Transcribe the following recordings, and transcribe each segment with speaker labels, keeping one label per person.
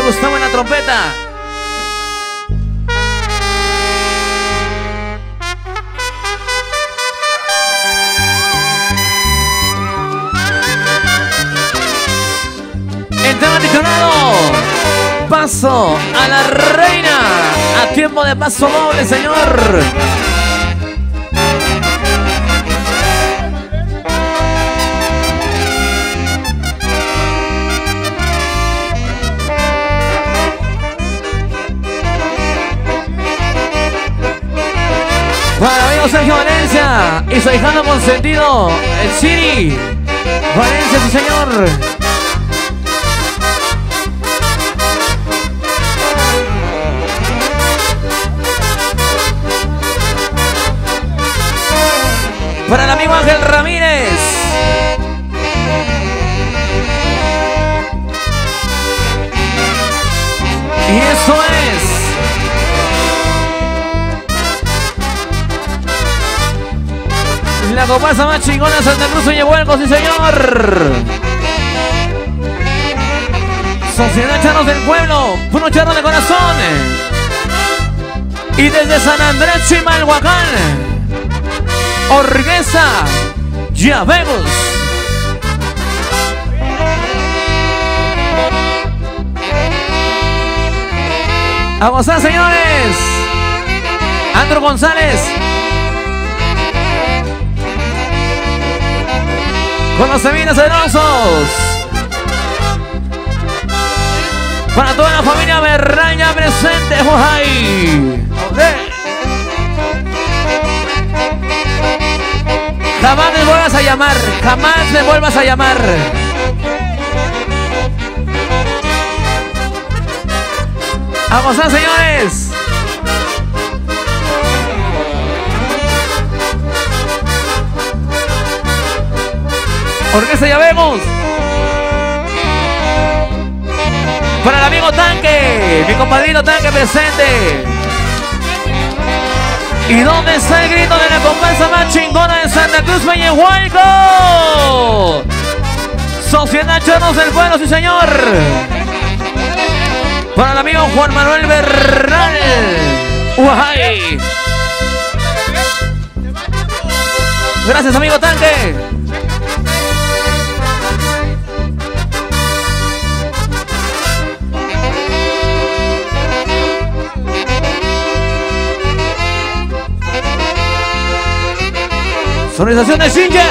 Speaker 1: Gustavo en la trompeta. El tema titulado Paso a la reina. A tiempo de paso doble, señor. Amigo Sergio Valencia y su hijano consentido, el Siri. Valencia, sí señor. Para el amigo Ángel Ramírez. Y eso es. La comparsa más chingona Santa Cruz oye sí señor. Sociedad Charros del Pueblo, puro charro de corazón. Y desde San Andrés Chimalhuacán, Orguesa, ya vemos. A gozar, señores. Andro González. Con los seminas cedrosos. Para toda la familia Berraña presente. ¡Ay! Jamás me vuelvas a llamar. Jamás me vuelvas a llamar. ¡Vamos a señores! Orquesta ya vemos. Para el amigo Tanque, mi compadrito Tanque presente. ¿Y dónde está el grito de la comparsa más chingona de Santa Cruz, Peñehualco? Sociedad Chorros del Pueblo, sí señor. Para el amigo Juan Manuel Bernal. Uajay. Gracias, amigo Tanque. Sonorización de Singer.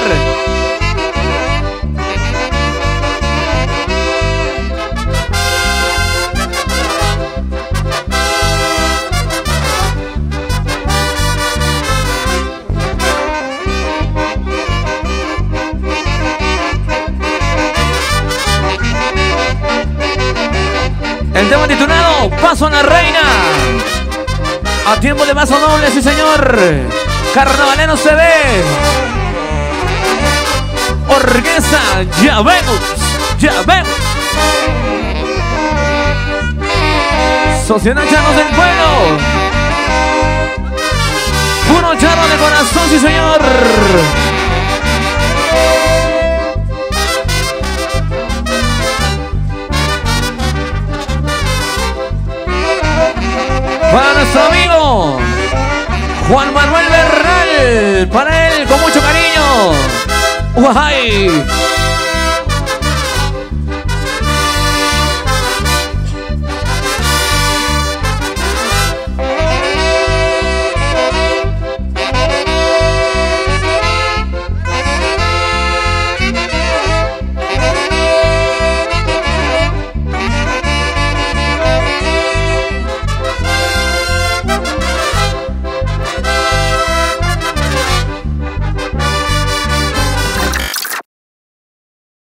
Speaker 1: El tema titulado Paso a la Reina. A tiempo de paso doble, sí señor. Carnavalero se ve. Orguesa, ya vemos, ya vemos. Sociedad Charros del Pueblo. Puro charro de corazón, sí señor. Para él con mucho cariño. ¡Guay!